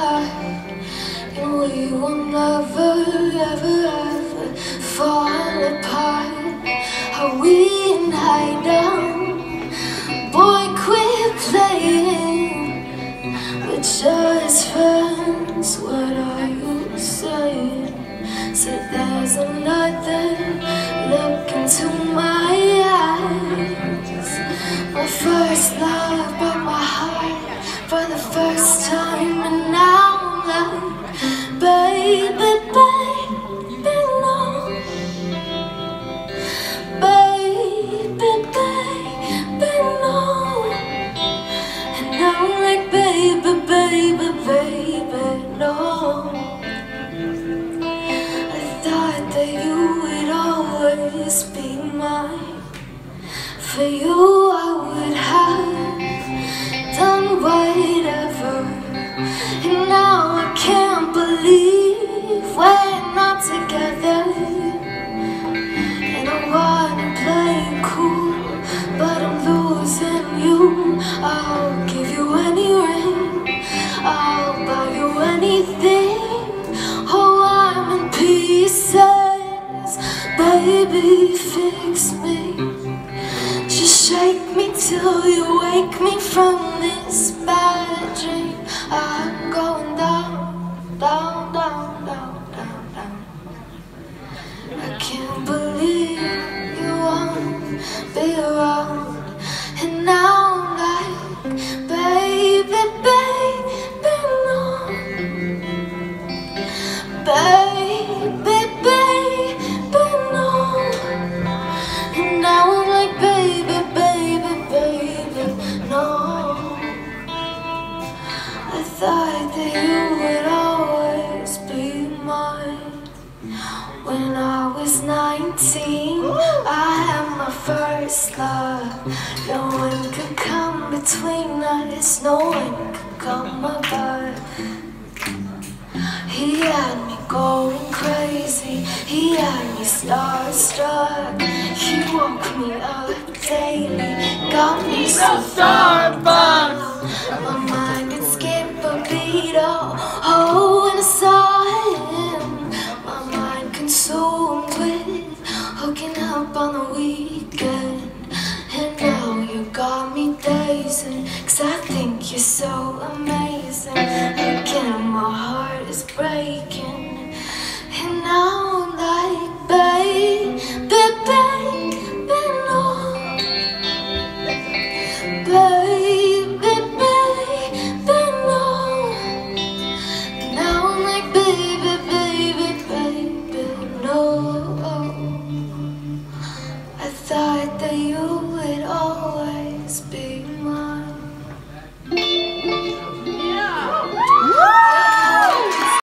and we will never, ever, ever fall apart. Are we in hiding? Boy, quit playing. We're just friends. What are you saying? So there's another look into my that you would always be mine. For you, baby, fix me. Just shake me till you wake me from this bad dream. I'm going down, down, down, down, down, down. I can't believe you won't be around. And now thought that you would always be mine. When I was 19, I had my first love. No one could come between us, no one could come above. He had me going crazy, he had me starstruck. He woke me up daily, got me so Starbucks. Mind consumed with hooking up on the weekend. And now you got me dazing, cause I think you're so amazing. Again, my heart is breaking.